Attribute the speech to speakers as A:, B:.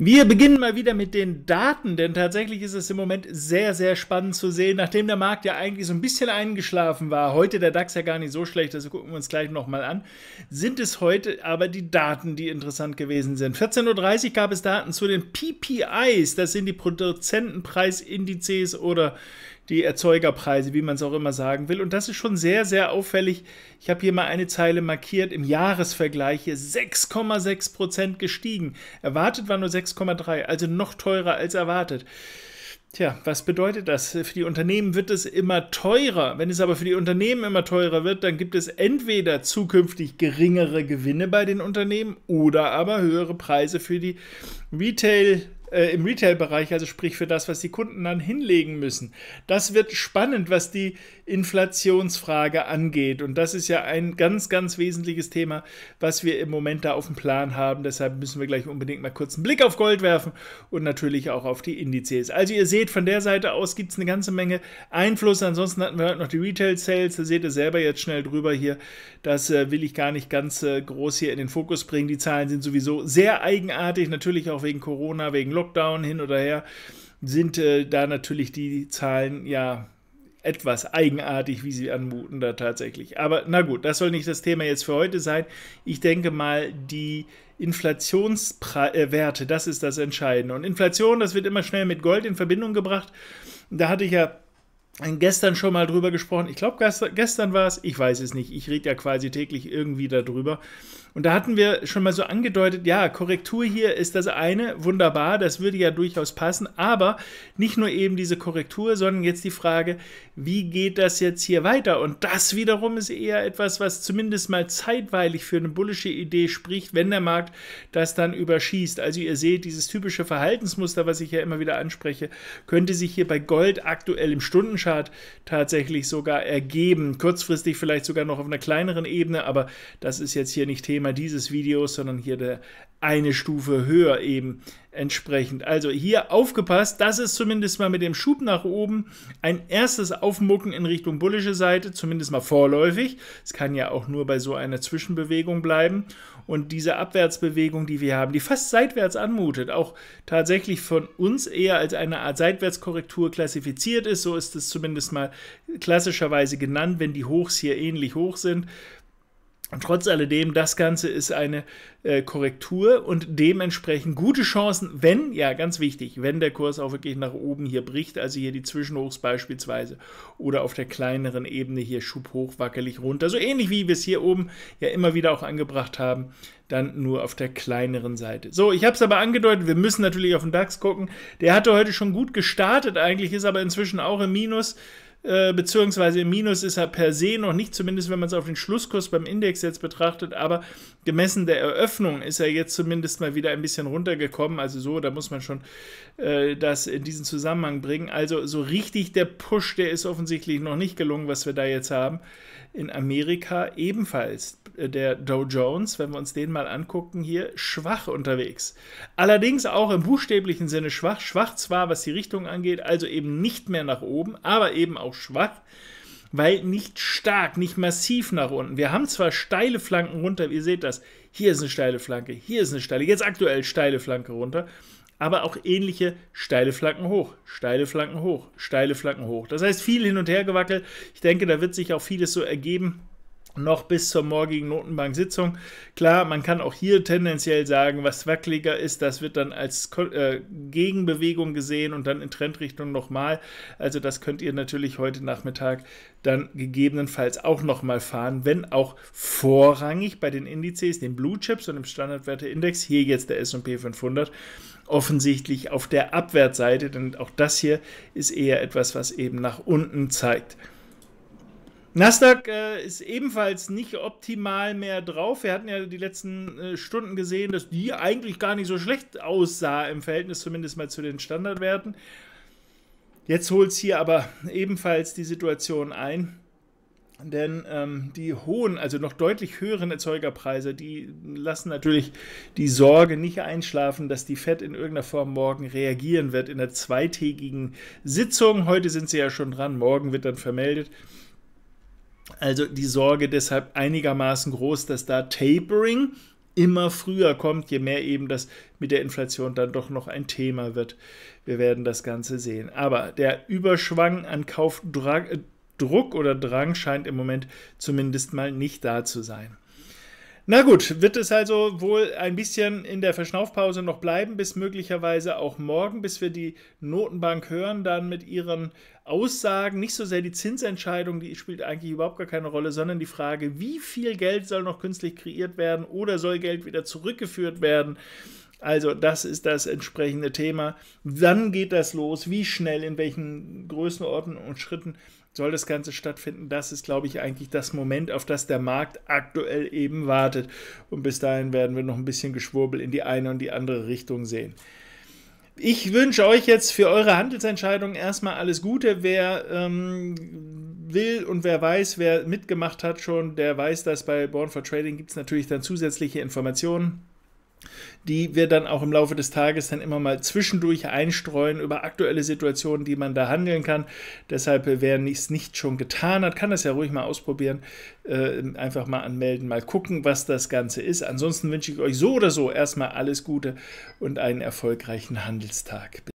A: Wir beginnen mal wieder mit den Daten, denn tatsächlich ist es im Moment sehr, sehr spannend zu sehen, nachdem der Markt ja eigentlich so ein bisschen eingeschlafen war, heute der DAX ja gar nicht so schlecht, also gucken wir uns gleich nochmal an, sind es heute aber die Daten, die interessant gewesen sind. 14.30 Uhr gab es Daten zu den PPIs, das sind die Produzentenpreisindizes oder die Erzeugerpreise, wie man es auch immer sagen will. Und das ist schon sehr, sehr auffällig. Ich habe hier mal eine Zeile markiert. Im Jahresvergleich hier 6,6 Prozent gestiegen. Erwartet war nur 6,3, also noch teurer als erwartet. Tja, was bedeutet das? Für die Unternehmen wird es immer teurer. Wenn es aber für die Unternehmen immer teurer wird, dann gibt es entweder zukünftig geringere Gewinne bei den Unternehmen oder aber höhere Preise für die Retail- äh, im Retail-Bereich, also sprich für das, was die Kunden dann hinlegen müssen. Das wird spannend, was die Inflationsfrage angeht. Und das ist ja ein ganz, ganz wesentliches Thema, was wir im Moment da auf dem Plan haben. Deshalb müssen wir gleich unbedingt mal kurz einen Blick auf Gold werfen und natürlich auch auf die Indizes. Also ihr seht, von der Seite aus gibt es eine ganze Menge Einfluss. Ansonsten hatten wir halt noch die Retail-Sales. Da seht ihr selber jetzt schnell drüber hier. Das äh, will ich gar nicht ganz äh, groß hier in den Fokus bringen. Die Zahlen sind sowieso sehr eigenartig, natürlich auch wegen Corona, wegen Lockdown hin oder her, sind äh, da natürlich die Zahlen ja etwas eigenartig, wie sie anmuten da tatsächlich. Aber na gut, das soll nicht das Thema jetzt für heute sein. Ich denke mal, die Inflationswerte, das ist das Entscheidende. Und Inflation, das wird immer schnell mit Gold in Verbindung gebracht. Da hatte ich ja gestern schon mal drüber gesprochen. Ich glaube, gestern, war es, ich weiß es nicht. Ich rede ja quasi täglich irgendwie darüber. Und da hatten wir schon mal so angedeutet, ja, Korrektur hier ist das eine, wunderbar, das würde ja durchaus passen, aber nicht nur eben diese Korrektur, sondern jetzt die Frage, wie geht das jetzt hier weiter? Und das wiederum ist eher etwas, was zumindest mal zeitweilig für eine bullische Idee spricht, wenn der Markt das dann überschießt. Also ihr seht, dieses typische Verhaltensmuster, was ich ja immer wieder anspreche, könnte sich hier bei Gold aktuell im Stundenchart tatsächlich sogar ergeben. Kurzfristig vielleicht sogar noch auf einer kleineren Ebene, aber das ist jetzt hier nicht Thema dieses Videos, sondern hier der eine Stufe höher eben entsprechend. Also hier aufgepasst, das ist zumindest mal mit dem Schub nach oben ein erstes Aufmucken in Richtung bullische Seite, zumindest mal vorläufig. Es kann ja auch nur bei so einer Zwischenbewegung bleiben. Und diese Abwärtsbewegung, die wir haben, die fast seitwärts anmutet, auch tatsächlich von uns eher als eine Art Seitwärtskorrektur klassifiziert ist, so ist es zumindest mal klassischerweise genannt, wenn die Hochs hier ähnlich hoch sind. Und trotz alledem, das Ganze ist eine äh, Korrektur und dementsprechend gute Chancen, wenn, ja, ganz wichtig, wenn der Kurs auch wirklich nach oben hier bricht, also hier die Zwischenhochs beispielsweise, oder auf der kleineren Ebene hier Schub hoch, wackelig runter, so ähnlich wie wir es hier oben ja immer wieder auch angebracht haben, dann nur auf der kleineren Seite. So, ich habe es aber angedeutet, wir müssen natürlich auf den DAX gucken. Der hatte heute schon gut gestartet, eigentlich ist aber inzwischen auch im Minus. Äh, beziehungsweise im Minus ist er per se noch nicht, zumindest wenn man es auf den Schlusskurs beim Index jetzt betrachtet, aber gemessen der Eröffnung ist er jetzt zumindest mal wieder ein bisschen runtergekommen, also so, da muss man schon äh, das in diesen Zusammenhang bringen. Also so richtig der Push, der ist offensichtlich noch nicht gelungen, was wir da jetzt haben. In Amerika ebenfalls äh, der Dow Jones, wenn wir uns den mal angucken, hier schwach unterwegs. Allerdings auch im buchstäblichen Sinne schwach. Schwach zwar, was die Richtung angeht, also eben nicht mehr nach oben, aber eben auch schwach, weil nicht stark, nicht massiv nach unten. Wir haben zwar steile Flanken runter, ihr seht das. Hier ist eine steile Flanke, hier ist eine steile, jetzt aktuell steile Flanke runter aber auch ähnliche steile Flanken hoch, steile Flanken hoch, steile Flanken hoch. Das heißt, viel hin und her gewackelt. Ich denke, da wird sich auch vieles so ergeben noch bis zur morgigen Notenbank-Sitzung. Klar, man kann auch hier tendenziell sagen, was wackeliger ist, das wird dann als äh, Gegenbewegung gesehen und dann in Trendrichtung nochmal. Also das könnt ihr natürlich heute Nachmittag dann gegebenenfalls auch nochmal fahren, wenn auch vorrangig bei den Indizes, den Blue Chips und dem Standardwerte-Index, hier jetzt der S&P 500, offensichtlich auf der Abwärtsseite, denn auch das hier ist eher etwas, was eben nach unten zeigt. Nasdaq äh, ist ebenfalls nicht optimal mehr drauf. Wir hatten ja die letzten äh, Stunden gesehen, dass die eigentlich gar nicht so schlecht aussah im Verhältnis zumindest mal zu den Standardwerten. Jetzt holt es hier aber ebenfalls die Situation ein, denn ähm, die hohen, also noch deutlich höheren Erzeugerpreise, die lassen natürlich die Sorge nicht einschlafen, dass die Fed in irgendeiner Form morgen reagieren wird in der zweitägigen Sitzung. Heute sind sie ja schon dran, morgen wird dann vermeldet also die Sorge deshalb einigermaßen groß, dass da Tapering immer früher kommt, je mehr eben das mit der Inflation dann doch noch ein Thema wird. Wir werden das Ganze sehen. Aber der Überschwang an Kaufdruck oder Drang scheint im Moment zumindest mal nicht da zu sein. Na gut, wird es also wohl ein bisschen in der Verschnaufpause noch bleiben, bis möglicherweise auch morgen, bis wir die Notenbank hören, dann mit ihren Aussagen, nicht so sehr die Zinsentscheidung, die spielt eigentlich überhaupt gar keine Rolle, sondern die Frage, wie viel Geld soll noch künstlich kreiert werden oder soll Geld wieder zurückgeführt werden. Also das ist das entsprechende Thema. Dann geht das los, wie schnell, in welchen Größenordnungen und Schritten soll das Ganze stattfinden. Das ist, glaube ich, eigentlich das Moment, auf das der Markt aktuell eben wartet. Und bis dahin werden wir noch ein bisschen Geschwurbel in die eine und die andere Richtung sehen. Ich wünsche euch jetzt für eure Handelsentscheidungen erstmal alles Gute. Wer ähm, will und wer weiß, wer mitgemacht hat schon, der weiß, dass bei Born for Trading gibt es natürlich dann zusätzliche Informationen die wir dann auch im Laufe des Tages dann immer mal zwischendurch einstreuen über aktuelle Situationen, die man da handeln kann. Deshalb, äh, wer es nicht schon getan hat, kann das ja ruhig mal ausprobieren. Äh, einfach mal anmelden, mal gucken, was das Ganze ist. Ansonsten wünsche ich euch so oder so erstmal alles Gute und einen erfolgreichen Handelstag.